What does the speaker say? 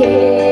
again.